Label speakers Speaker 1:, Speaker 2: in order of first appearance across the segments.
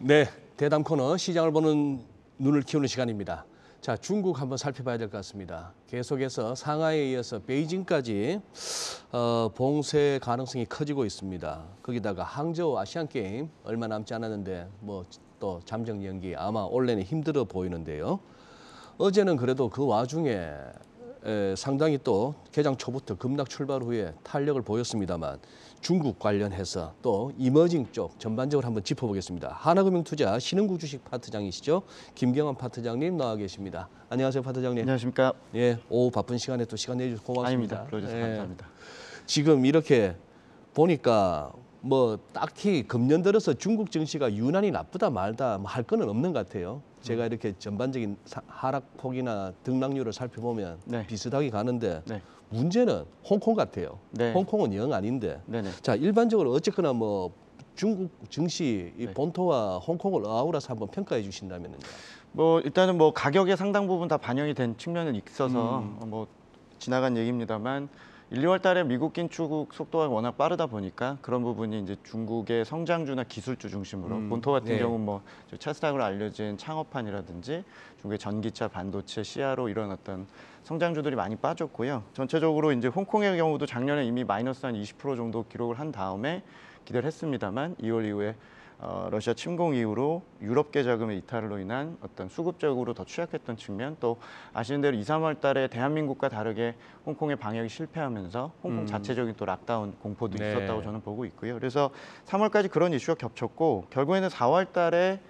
Speaker 1: 네, 대담 코너 시장을 보는 눈을 키우는 시간입니다. 자, 중국 한번 살펴봐야 될 것 같습니다. 계속해서 상하이에 이어서 베이징까지 어, 봉쇄 가능성이 커지고 있습니다. 거기다가 항저우 아시안 게임 얼마 남지 않았는데 뭐 또 잠정 연기 아마 올해는 힘들어 보이는데요. 어제는 그래도 그 와중에 에, 상당히 또 개장 초부터 급락 출발 후에 탄력을 보였습니다만 중국 관련해서 또 이머징 쪽 전반적으로 한번 짚어보겠습니다. 하나금융투자 신흥국 주식 파트장이시죠? 김경환 파트장님 나와 계십니다. 안녕하세요, 파트장님.
Speaker 2: 안녕하십니까?
Speaker 1: 예, 오후 바쁜 시간에 또 시간 내주셔서 고맙습니다.
Speaker 2: 아닙니다. 불러주셔서
Speaker 1: 예.
Speaker 2: 감사합니다.
Speaker 1: 지금 이렇게 보니까 뭐 딱히 금년 들어서 중국 증시가 유난히 나쁘다 말다 뭐할 거는 없는 것 같아요. 제가 이렇게 전반적인 사- 하락폭이나 등락률을 살펴보면
Speaker 2: 네.
Speaker 1: 비슷하게 가는데
Speaker 2: 네.
Speaker 1: 문제는 홍콩 같아요.
Speaker 2: 네.
Speaker 1: 홍콩은 영 아닌데.
Speaker 2: 네네.
Speaker 1: 자 일반적으로 어쨌거나 뭐 중국 증시 이
Speaker 2: 네.
Speaker 1: 본토와 홍콩을 아우라서 한번 평가해 주신다면요.
Speaker 2: 뭐 일단은 뭐 가격의 상당 부분 다 반영이 된 측면은 있어서
Speaker 1: 음.
Speaker 2: 어, 뭐 지나간 얘기입니다만 1, 2월 달에 미국 긴축 속도가 워낙 빠르다 보니까 그런 부분이 이제 중국의 성장주나 기술주 중심으로
Speaker 1: 음,
Speaker 2: 본토 같은
Speaker 1: 네.
Speaker 2: 경우는 뭐 차스닥으로 알려진 창업판이라든지 중국의 전기차, 반도체, 시야로 이런 어떤 성장주들이 많이 빠졌고요. 전체적으로 이제 홍콩의 경우도 작년에 이미 마이너스 한 20% 정도 기록을 한 다음에 기대를 했습니다만 2월 이후에 어, 러시아 침공 이후로 유럽 계 자금의 이탈로 인한 어떤 수급적으로 더 취약했던 측면 또 아시는 대로 2, 3월 달에 대한민국과 다르게 홍콩의 방역이 실패하면서 홍콩
Speaker 1: 음.
Speaker 2: 자체적인 또 락다운 공포도
Speaker 1: 네.
Speaker 2: 있었다고 저는 보고 있고요. 그래서 3월까지 그런 이슈가 겹쳤고 결국에는 4월 달에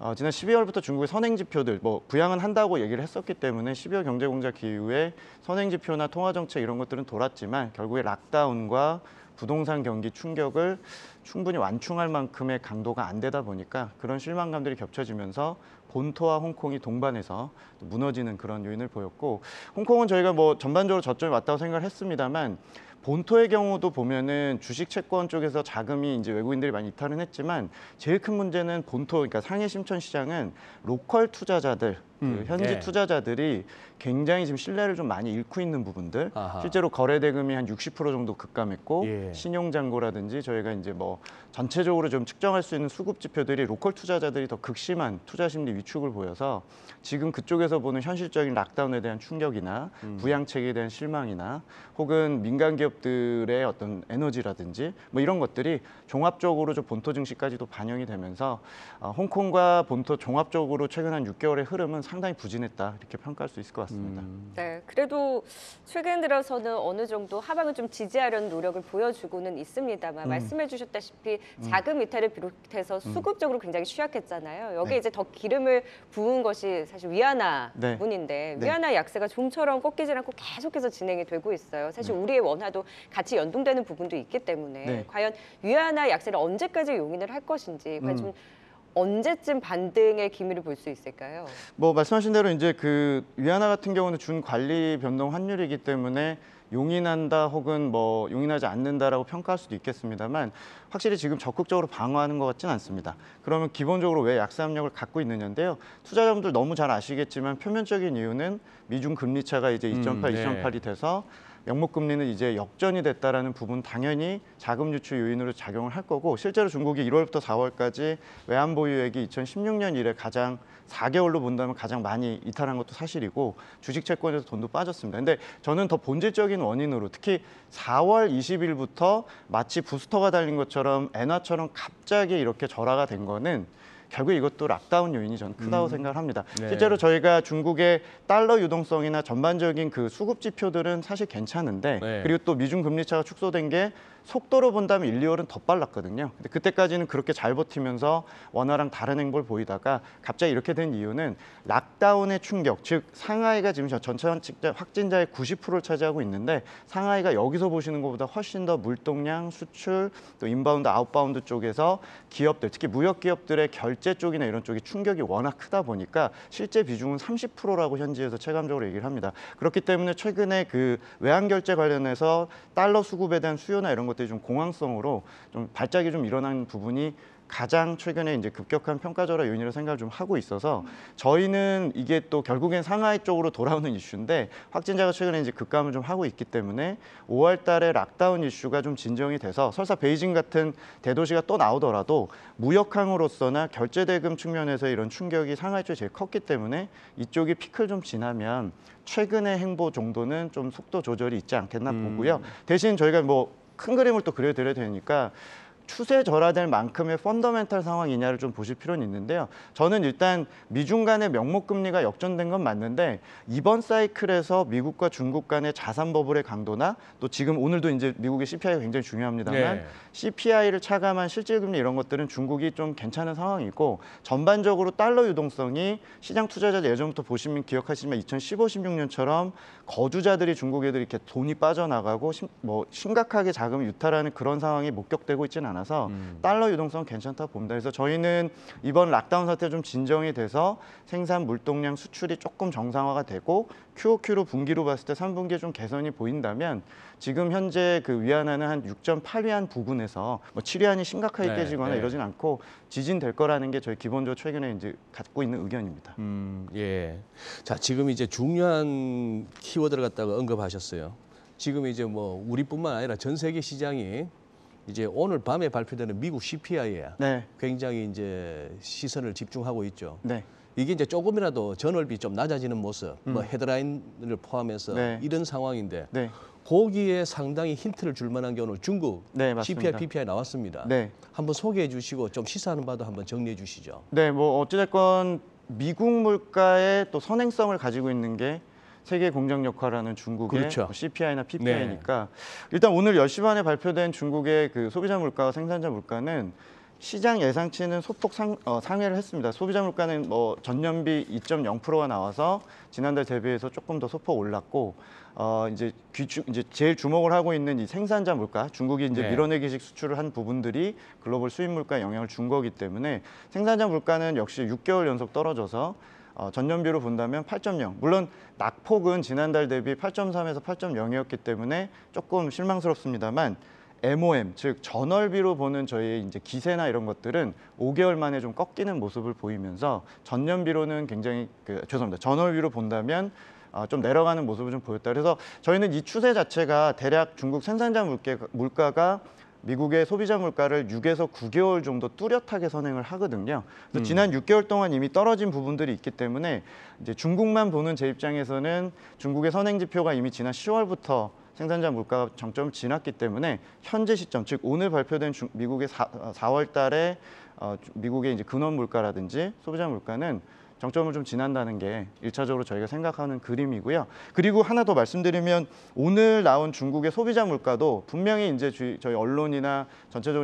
Speaker 2: 어, 지난 12월부터 중국의 선행 지표들 뭐 부양은 한다고 얘기를 했었기 때문에 12월 경제공작 이후에 선행 지표나 통화 정책 이런 것들은 돌았지만 결국에 락다운과 부동산 경기 충격을 충분히 완충할 만큼의 강도가 안 되다 보니까 그런 실망감들이 겹쳐지면서 본토와 홍콩이 동반해서 또 무너지는 그런 요인을 보였고 홍콩은 저희가 뭐 전반적으로 저점이 왔다고 생각을 했습니다만 본토의 경우도 보면은 주식 채권 쪽에서 자금이 이제 외국인들이 많이 이탈은 했지만 제일 큰 문제는 본토 그러니까 상해 심천 시장은 local 투자자들 그
Speaker 1: 음,
Speaker 2: 현지
Speaker 1: 네.
Speaker 2: 투자자들이 굉장히 지금 신뢰를 좀 많이 잃고 있는 부분들
Speaker 1: 아하.
Speaker 2: 실제로 거래 대금이 한 60% 정도 급감했고
Speaker 1: 예.
Speaker 2: 신용 잔고라든지 저희가 이제 뭐 전체적으로 좀 측정할 수 있는 수급 지표들이 local 투자자들이 더 극심한 투자 심리 위축을 보여서 지금 그쪽에서 보는 현실적인 lockdown에 대한 충격이나
Speaker 1: 음.
Speaker 2: 부양책에 대한 실망이나 혹은 민간 기업 들의 어떤 에너지라든지 뭐 이런 것들이 종합적으로 좀 본토 증시까지도 반영이 되면서 어, 홍콩과 본토 종합적으로 최근 한 6개월의 흐름은 상당히 부진했다 이렇게 평가할 수 있을 것 같습니다.
Speaker 1: 음.
Speaker 3: 네, 그래도 최근 들어서는 어느 정도 하방을 좀 지지하려는 노력을 보여주고는 있습니다만
Speaker 2: 음.
Speaker 3: 말씀해 주셨다시피 자금 이탈을 비롯해서 수급적으로 굉장히 취약했잖아요. 여기에
Speaker 2: 네.
Speaker 3: 이제 더 기름을 부은 것이 사실 위안화
Speaker 2: 네.
Speaker 3: 부분인데
Speaker 2: 네.
Speaker 3: 위안화 약세가 좀처럼 꺾이지 않고 계속해서 진행이 되고 있어요. 사실
Speaker 2: 네.
Speaker 3: 우리의 원화도 같이 연동되는 부분도 있기 때문에
Speaker 2: 네.
Speaker 3: 과연 위안화 약세를 언제까지 용인을 할 것인지 과연
Speaker 2: 음.
Speaker 3: 좀 언제쯤 반등의 기미를 볼 수 있을까요?
Speaker 2: 뭐 말씀하신 대로 이제 그 위안화 같은 경우는 준 관리 변동 환율이기 때문에 용인한다 혹은 뭐 용인하지 않는다라고 평가할 수도 있겠습니다만 확실히 지금 적극적으로 방어하는 것 같지는 않습니다. 그러면 기본적으로 왜 약세 압력을 갖고 있느냐인데요. 투자자분들 너무 잘 아시겠지만 표면적인 이유는 미중 금리 차가 이제
Speaker 1: 음,
Speaker 2: 2.8,
Speaker 1: 네.
Speaker 2: 2.8이 돼서 명목 금리는 이제 역전이 됐다라는 부분 당연히 자금 유출 요인으로 작용을 할 거고 실제로 중국이 1월부터 4월까지 외환 보유액이 2016년 이래 가장 4개월로 본다면 가장 많이 이탈한 것도 사실이고 주식 채권에서 돈도 빠졌습니다. 근데 저는 더 본질적인 원인으로 특히 4월 20일부터 마치 부스터가 달린 것처럼 엔화처럼 갑자기 이렇게 절하가 된 거는 결국 이것도 lockdown 요인이 저는 크다고 생각을 합니다.
Speaker 1: 네.
Speaker 2: 실제로 저희가 중국의 달러 유동성이나 전반적인 그 수급 지표들은 사실 괜찮은데
Speaker 1: 네.
Speaker 2: 그리고 또 미중 금리 차가 축소된 게 속도로 본다면 1, 2월은 더 빨랐거든요. 근데 그때까지는 그렇게 잘 버티면서 원화랑 다른 행보를 보이다가 갑자기 이렇게 된 이유는 lockdown의 충격, 즉 상하이가 지금 저 전체 확진자- 확진자의 90%를 차지하고 있는데 상하이가 여기서 보시는 것보다 훨씬 더 물동량, 수출, 또 inbound, outbound 쪽에서 기업들, 특히 무역 기업들의 결제 쪽이나 이런 쪽이 충격이 워낙 크다 보니까 실제 비중은 30%라고 현지에서 체감적으로 얘기를 합니다. 그렇기 때문에 최근에 그 외환 결제 관련해서 달러 수급에 대한 수요나 이런 것 들이 좀 공황성으로 좀 발작이 좀 일어난 부분이 가장 최근에 이제 급격한 평가 절하 요인이라고 생각을 좀 하고 있어서 저희는 이게 또 결국엔 상하이 쪽으로 돌아오는 이슈인데 확진자가 최근에 이제 급감을 좀 하고 있기 때문에 5월 달에 lockdown 이슈가 좀 진정이 돼서 설사 베이징 같은 대도시가 또 나오더라도 무역항으로서나 결제 대금 측면에서 이런 충격이 상하이 쪽이 제일 컸기 때문에 이쪽이 피크를 좀 지나면 최근의 행보 정도는 좀 속도 조절이 있지 않겠나 보고요. 대신 저희가 뭐 큰 그림을 또 그려드려야 되니까 추세 절하될 만큼의 fundamental 상황이냐를 좀 보실 필요는 있는데요. 저는 일단 미중 간의 명목 금리가 역전된 건 맞는데 이번 사이클에서 미국과 중국 간의 자산 버블의 강도나 또 지금 오늘도 이제 미국의 CPI가 굉장히 중요합니다만
Speaker 1: 네.
Speaker 2: CPI를 차감한 실질 금리 이런 것들은 중국이 좀 괜찮은 상황이고 전반적으로 달러 유동성이 시장 투자자들 예전부터 보시면 기억하시지만 2015, 16년처럼 거주자들이 중국에 이렇게 돈이 빠져나가고 심, 뭐 심각하게 자금이 유탈하는 그런 상황이 목격되고 있지는 않아 서 달러 유동성 괜찮다 봅니다. 그래서 저희는 이번 락다운 사태 좀 진정이 돼서 생산 물동량 수출이 조금 정상화가 되고 QOQ로 분기로 봤을 때 3분기에 좀 개선이 보인다면 지금 현재 그 위안화는 한 6.8위안 부근에서 뭐 7위안이 심각하게
Speaker 1: 네,
Speaker 2: 깨지거나
Speaker 1: 네.
Speaker 2: 이러진 않고 지진될 거라는 게 저희 기본적으로 최근에 이제 갖고 있는 의견입니다.
Speaker 1: 음, 예. 자, 지금 이제 중요한 키워드를 갖다가 언급하셨어요. 지금 이제 뭐 우리뿐만 아니라 전 세계 시장이 이제 오늘 밤에 발표되는 미국 CPI에
Speaker 2: 네,
Speaker 1: 굉장히 이제 시선을 집중하고 있죠.
Speaker 2: 네,
Speaker 1: 이게 이제 조금이라도 전월비 좀 낮아지는 모습, 뭐 헤드라인을 포함해서
Speaker 2: 음. 네.
Speaker 1: 이런 상황인데
Speaker 2: 네,
Speaker 1: 거기에 상당히 힌트를 줄 만한 게 오늘 중국
Speaker 2: 네.
Speaker 1: CPI, PPI 나왔습니다.
Speaker 2: 네.
Speaker 1: 한번 소개해 주시고 좀 시사하는 바도 한번 정리해 주시죠.
Speaker 2: 네, 뭐 어찌됐건 미국 물가의 또 선행성을 가지고 있는 게 세계 공장 역할하는 중국의
Speaker 1: 그렇죠.
Speaker 2: 뭐 CPI나 PPI니까 일단 오늘 10시 반에 발표된 중국의 그 소비자 물가와 생산자 물가는 시장 예상치는 소폭 상, 어, 상회를 했습니다. 소비자 물가는 뭐 전년비 2.0%가 나와서 지난달 대비해서 조금 더 소폭 올랐고 어, 이제 귀주, 이제 제일 주목을 하고 있는 이 생산자 물가, 중국이 이제
Speaker 1: 네.
Speaker 2: 밀어내기식 수출을 한 부분들이 글로벌 수입 물가에 영향을 준 거기 때문에 생산자 물가는 역시 6개월 연속 떨어져서 어, 전년비로 본다면 8.0. 물론 낙폭은 지난달 대비 8.3에서 8.0이었기 때문에 조금 실망스럽습니다만 MOM 즉 전월비로 보는 저희의 이제 기세나 이런 것들은 5개월 만에 좀 꺾이는 모습을 보이면서 전년비로는 굉장히 그 죄송합니다. 전월비로 본다면 어, 좀 내려가는 모습을 좀 보였다. 그래서 저희는 이 추세 자체가 대략 중국 생산자 물가, 물가가 미국의 소비자 물가를 6에서 9개월 정도 뚜렷하게 선행을 하거든요. 그래서 지난 6개월 동안 이미 떨어진 부분들이 있기 때문에 이제 중국만 보는 제 입장에서는 중국의 선행 지표가 이미 지난 10월부터 생산자 물가가 정점을 지났기 때문에 현재 시점 즉 오늘 발표된 중- 미국의 4, 월 달에 어, 주- 미국의 이제 근원 물가라든지 소비자 물가는 정점을 좀 지난다는 게 일차적으로 저희가 생각하는 그림이고요. 그리고 하나 더 말씀드리면 오늘 나온 중국의 소비자 물가도 분명히 이제 저희 언론이나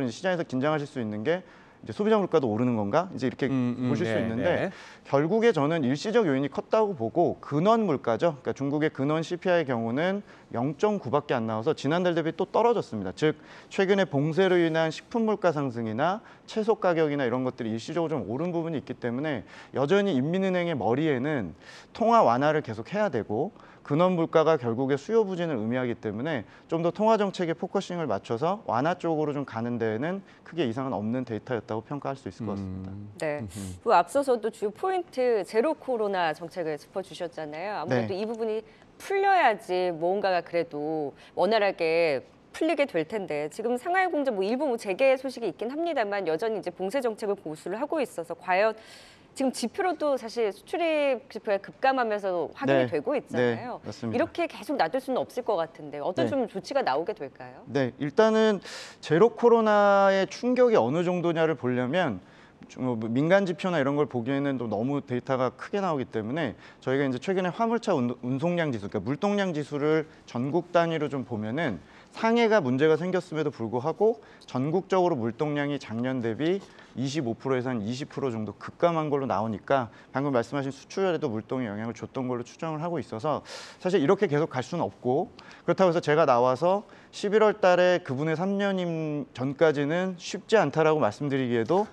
Speaker 2: 이제 시장에서 긴장하실 수 있는 게 이제 소비자 물가도 오르는 건가? 이제 이렇게
Speaker 1: 음, 음,
Speaker 2: 보실 수
Speaker 1: 네,
Speaker 2: 있는데
Speaker 1: 네.
Speaker 2: 결국에 저는 일시적 요인이 컸다고 보고 근원 물가죠. 그러니까 중국의 근원 CPI의 경우는 0.9밖에 안 나와서 지난달 대비 또 떨어졌습니다. 즉 최근에 봉쇄로 인한 식품 물가 상승이나 채소 가격이나 이런 것들이 일시적으로 좀 오른 부분이 있기 때문에 여전히 인민은행의 머리에는 통화 완화를 계속 해야 되고 근원 물가가 결국에 수요 부진을 의미하기 때문에 좀 더 통화 정책에 focusing을 맞춰서 완화 쪽으로 좀 가는 데에는 크게 이상은 없는 데이터였다고 평가할 수 있을 것 같습니다.
Speaker 3: 네. 그 앞서서도 주요 포인트 제로 코로나 정책을 짚어 주셨잖아요. 아무래도
Speaker 2: 네.
Speaker 3: 이 부분이 풀려야지 뭔가가 그래도 원활하게 풀리게 될 텐데 지금 상하이 공장 뭐 일부 뭐 재개 소식이 있긴 합니다만 여전히 이제 봉쇄 정책을 고수를 하고 있어서 과연 지금 지표로도 사실 수출입 지표가 급감하면서 확인이
Speaker 2: 네.
Speaker 3: 되고 있잖아요.
Speaker 2: 네, 맞습니다.
Speaker 3: 이렇게 계속 놔둘 수는 없을 것 같은데 어떤
Speaker 2: 네.
Speaker 3: 좀 조치가 나오게 될까요?
Speaker 2: 네, 일단은 제로 코로나의 충격이 어느 정도냐를 보려면 좀뭐 민간 지표나 이런 걸 보기에는 또 너무 데이터가 크게 나오기 때문에 저희가 이제 최근에 화물차 운- 운송량 지수, 그러니까 물동량 지수를 전국 단위로 좀 보면은 상해가 문제가 생겼음에도 불구하고 전국적으로 물동량이 작년 대비 25%에서 한 20% 정도 급감한 걸로 나오니까 방금 말씀하신 수출에도 물동에 영향을 줬던 걸로 추정을 하고 있어서 사실 이렇게 계속 갈 수는 없고 그렇다고 해서 제가 나와서 11월 달에 그분의 3년임 전까지는 쉽지 않다라고 말씀드리기에도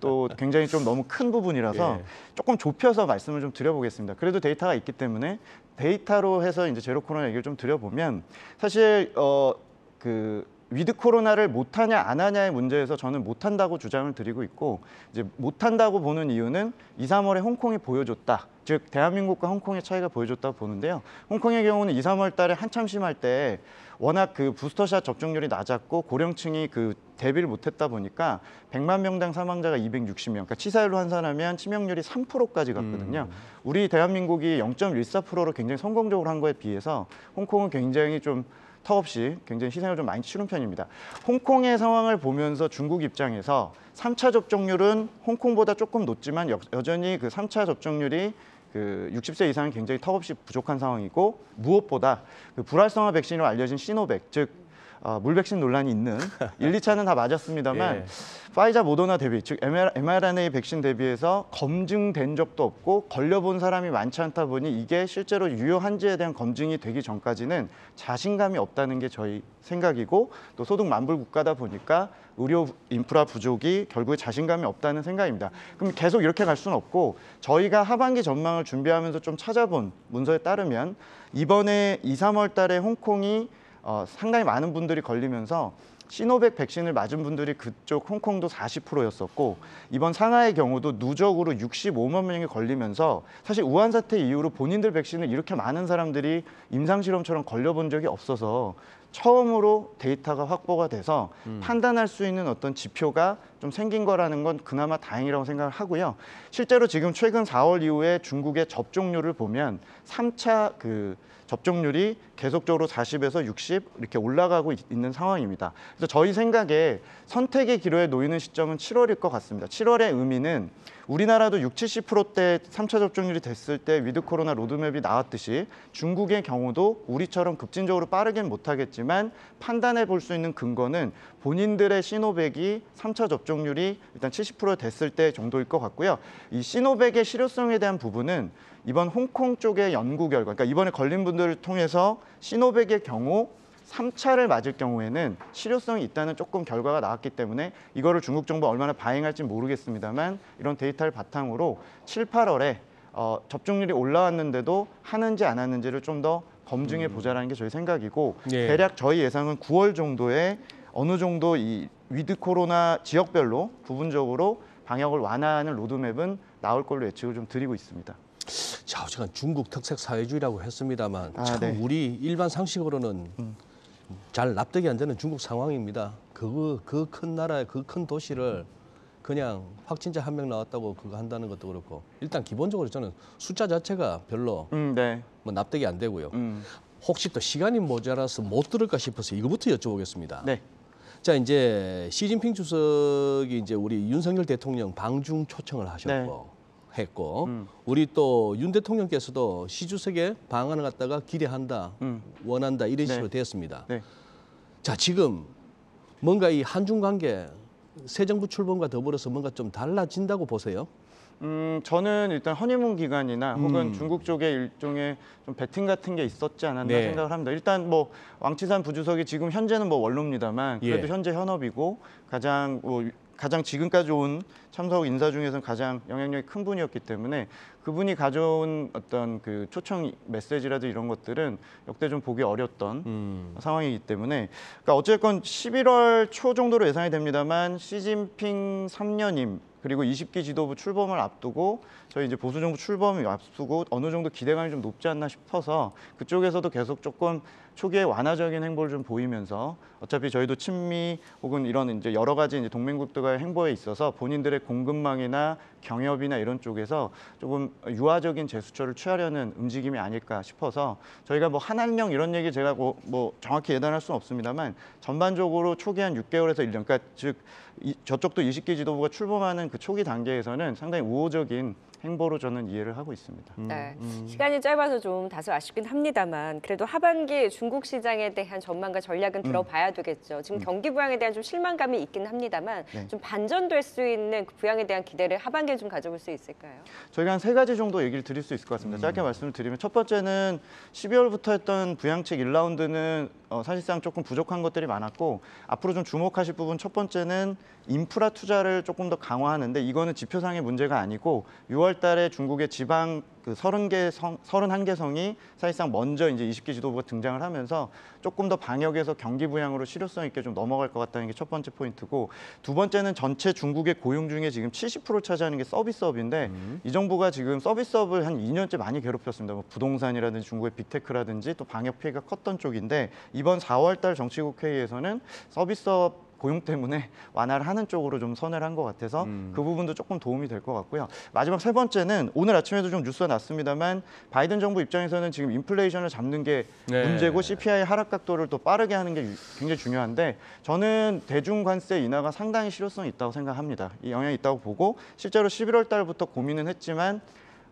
Speaker 2: 또 굉장히 좀 너무 큰 부분이라서
Speaker 1: 예.
Speaker 2: 조금 좁혀서 말씀을 좀 드려보겠습니다. 그래도 데이터가 있기 때문에 데이터로 해서 이제 제로 코로나 얘기를 좀 드려보면 사실 어 그 with 코로나를 못하냐 안 하냐의 문제에서 저는 못한다고 주장을 드리고 있고 이제 못한다고 보는 이유는 2, 3월에 홍콩이 보여줬다. 즉 대한민국과 홍콩의 차이가 보여줬다고 보는데요. 홍콩의 경우는 2, 3월 달에 한참 심할 때 워낙 그 booster shot 접종률이 낮았고 고령층이 그 대비를 못했다 보니까 100만 명당 사망자가 260명. 그러니까 치사율로 환산하면 치명률이 3%까지 갔거든요. 우리 대한민국이 0.14%로 굉장히 성공적으로 한 거에 비해서 홍콩은 굉장히 좀 턱없이 굉장히 희생을 좀 많이 치른 편입니다. 홍콩의 상황을 보면서 중국 입장에서 3차 접종률은 홍콩보다 조금 높지만 여, 여전히 그 3차 접종률이 그 60세 이상은 굉장히 턱없이 부족한 상황이고 무엇보다 그 불활성화 백신으로 알려진 시노백 즉 어, 물 백신 논란이 있는 1, 2차는 다 맞았습니다만
Speaker 1: 예.
Speaker 2: 파이자 모더나 대비 즉 mRNA 백신 대비해서 검증된 적도 없고 걸려본 사람이 많지 않다 보니 이게 실제로 유효한지에 대한 검증이 되기 전까지는 자신감이 없다는 게 저희 생각이고 또 소득 만불 국가다 보니까 의료 인프라 부족이 결국에 자신감이 없다는 생각입니다. 그럼 계속 이렇게 갈 수는 없고 저희가 하반기 전망을 준비하면서 좀 찾아본 문서에 따르면 이번에 2, 3월 달에 홍콩이 어, 상당히 많은 분들이 걸리면서 시노백 백신을 맞은 분들이 그쪽 홍콩도 40%였었고 이번 상하이의 경우도 누적으로 65만 명이 걸리면서 사실 우한 사태 이후로 본인들 백신을 이렇게 많은 사람들이 임상 실험처럼 걸려본 적이 없어서 처음으로 데이터가 확보가 돼서 판단할 수 있는 어떤 지표가 좀 생긴 거라는 건 그나마 다행이라고 생각을 하고요. 실제로 지금 최근 4월 이후에 중국의 접종률을 보면 3차 그 접종률이 계속적으로 40에서 60 이렇게 올라가고 있- 있는 상황입니다. 그래서 저희 생각에 선택의 기로에 놓이는 시점은 7월일 것 같습니다. 7월의 의미는 우리나라도 6, 70%대 3차 접종률이 됐을 때 with 코로나 로드맵이 나왔듯이 중국의 경우도 우리처럼 급진적으로 빠르긴 못하겠지만 판단해 볼 수 있는 근거는 본인들의 시노백이 3차 접종 률이 일단 70% 됐을 때 정도일 것 같고요. 이 시노백의 실효성에 대한 부분은 이번 홍콩 쪽의 연구 결과, 그러니까 이번에 걸린 분들을 통해서 시노백의 경우 3차를 맞을 경우에는 실효성이 있다는 조금 결과가 나왔기 때문에 이거를 중국 정부 얼마나 바행할지 모르겠습니다만 이런 데이터를 바탕으로 7, 8월에 어, 접종률이 올라왔는데도 하는지 안 하는지를 좀 더 검증해 보자라는 게 저희 생각이고
Speaker 1: 예.
Speaker 2: 대략 저희 예상은 9월 정도에 어느 정도 이 with 코로나 지역별로 부분적으로 방역을 완화하는 로드맵은 나올 걸로 예측을 좀 드리고 있습니다.
Speaker 1: 자, 어쨌건 중국 특색 사회주의라고 했습니다만
Speaker 2: 아,
Speaker 1: 참
Speaker 2: 네.
Speaker 1: 우리 일반 상식으로는 잘 납득이 안 되는 중국 상황입니다. 그 그 큰 나라의 그 큰 도시를 그냥 확진자 한 명 나왔다고 그거 한다는 것도 그렇고 일단 기본적으로 저는 숫자 자체가 별로
Speaker 2: 음, 네.
Speaker 1: 뭐 납득이 안 되고요.
Speaker 2: 음,
Speaker 1: 혹시 또 시간이 모자라서 못 들을까 싶어서 이거부터 여쭤보겠습니다.
Speaker 2: 네.
Speaker 1: 자 이제 시진핑 주석이 이제 우리 윤석열 대통령 방중 초청을 하셨고 했고
Speaker 2: 음.
Speaker 1: 우리 또 윤 대통령께서도 시 주석의 방안을 갖다가 기대한다
Speaker 2: 음.
Speaker 1: 원한다 이런
Speaker 2: 네.
Speaker 1: 식으로 됐습니다.
Speaker 2: 네.
Speaker 1: 자 지금 뭔가 이 한중 관계 새 정부 출범과 더불어서 뭔가 좀 달라진다고 보세요.
Speaker 2: 음, 저는 일단 허니문 기간이나 혹은
Speaker 1: 음.
Speaker 2: 중국 쪽에 일종의 좀 배팅 같은 게 있었지 않았나
Speaker 1: 네.
Speaker 2: 생각을 합니다. 일단 뭐 왕치산 부주석이 지금 현재는 뭐 원로입니다만 그래도
Speaker 1: 예.
Speaker 2: 현재 현업이고 가장 뭐 가장 지금까지 온 참석 인사 중에서는 가장 영향력이 큰 분이었기 때문에 그분이 가져온 어떤 그 초청 메시지라든 이런 것들은 역대 좀 보기 어렸던
Speaker 1: 음.
Speaker 2: 상황이기 때문에 그러니까 어쨌건 11월 초 정도로 예상이 됩니다만 시진핑 3년임 그리고 20기 지도부 출범을 앞두고 저희 이제 보수 정부 출범을 앞두고 어느 정도 기대감이 좀 높지 않나 싶어서 그쪽에서도 계속 조금 초기에 완화적인 행보를 좀 보이면서 어차피 저희도 친미 혹은 이런 이제 여러 가지 이제 동맹국들과의 행보에 있어서 본인들의 공급망이나 경협이나 이런 쪽에서 조금 유화적인 제스처를 취하려는 움직임이 아닐까 싶어서 저희가 뭐 한한령 이런 얘기 제가 뭐, 뭐 정확히 예단할 수는 없습니다만 전반적으로 초기 한 6개월에서 1년, 그러니까 즉 이, 저쪽도 20기 지도부가 출범하는 그 초기 단계에서는 상당히 우호적인 행보로 저는 이해를 하고 있습니다.
Speaker 3: 네.
Speaker 1: 음.
Speaker 3: 시간이 짧아서 좀 다소 아쉽긴 합니다만 그래도 하반기 중국 시장에 대한 전망과 전략은 들어봐야 되겠죠. 지금 경기 부양에 대한 좀 실망감이 있긴 합니다만
Speaker 2: 네.
Speaker 3: 좀 반전될 수 있는 그 부양에 대한 기대를 하반기에 좀 가져볼 수 있을까요?
Speaker 2: 저희가 한 세 가지 정도 얘기를 드릴 수 있을 것 같습니다. 짧게 말씀을 드리면 첫 번째는 12월부터 했던 부양책 1라운드는 어, 사실상 조금 부족한 것들이 많았고 앞으로 좀 주목하실 부분 첫 번째는 인프라 투자를 조금 더 강화하는데 이거는 지표상의 문제가 아니고 6월 4월 달에 중국의 지방 그 30개 성, 31개 성이 사실상 먼저 이제 20개 지도부가 등장을 하면서 조금 더 방역에서 경기 부양으로 실효성 있게 좀 넘어갈 것 같다는 게 첫 번째 포인트고 두 번째는 전체 중국의 고용 중에 지금 70% 차지하는 게 서비스업인데 이 정부가 지금 서비스업을 한 2년째 많이 괴롭혔습니다. 뭐 부동산이라든지 중국의 빅테크라든지 또 방역 피해가 컸던 쪽인데 이번 4월 달 정치국 회의에서는 서비스업 고용 때문에 완화를 하는 쪽으로 좀 선회를 한것 같아서 그 부분도 조금 도움이 될 것 같고요. 마지막 세 번째는 오늘 아침에도 좀 뉴스가 났습니다만 바이든 정부 입장에서는 지금 인플레이션을 잡는 게
Speaker 1: 네.
Speaker 2: 문제고 CPI 하락 각도를 또 빠르게 하는 게 유- 굉장히 중요한데 저는 대중 관세 인하가 상당히 실효성이 있다고 생각합니다. 이 영향이 있다고 보고 실제로 11월 달부터 고민은 했지만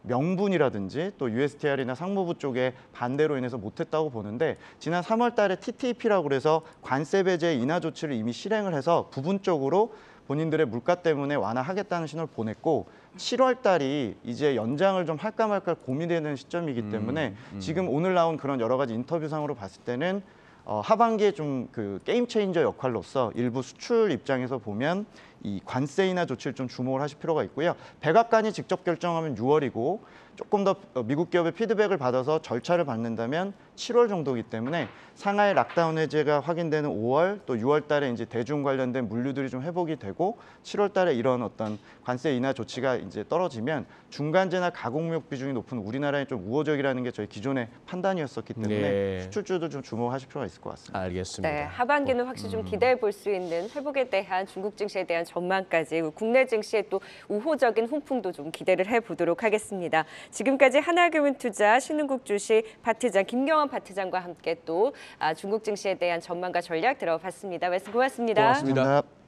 Speaker 2: 명분이라든지 또 USTR이나 상무부 쪽에 반대로 인해서 못했다고 보는데 지난 3월 달에 TTP라고 그래서 관세 배제 인하 조치를 이미 실행을 해서 부분적으로 본인들의 물가 때문에 완화하겠다는 신호를 보냈고 7월 달이 이제 연장을 좀 할까 말까 고민되는 시점이기 때문에 지금 오늘 나온 그런 여러 가지 인터뷰상으로 봤을 때는 어, 하반기에 좀 그 게임 체인저 역할로서 일부 수출 입장에서 보면 이 관세 인하 조치를 좀 주목을 하실 필요가 있고요. 백악관이 직접 결정하면 6월이고 조금 더 어, 미국 기업의 피드백을 받아서 절차를 밟는다면 7월 정도이기 때문에 상하이 락다운 해제가 확인되는 5월 또 6월 달에 이제 대중 관련된 물류들이 좀 회복이 되고 7월 달에 이런 어떤 관세 인하 조치가 이제 떨어지면 중간재나 가공육 비중이 높은 우리나라에 좀 우호적이라는 게 저희 기존의 판단이었었기 때문에
Speaker 1: 네.
Speaker 2: 수출주도 좀 주목하실 필요가 있을 것 같습니다.
Speaker 1: 알겠습니다.
Speaker 3: 네, 하반기는 확실히 좀 기대해 볼 수 있는 회복에 대한 중국 증시에 대한 전망까지 국내 증시의 또 우호적인 훈풍도 좀 기대를 해 보도록 하겠습니다. 지금까지 하나금융투자 신흥국 주식 파트장 김경환 파트장과 함께 또 아, 중국 증시에 대한 전망과 전략 들어봤습니다. 말씀 고맙습니다.
Speaker 2: 고맙습니다.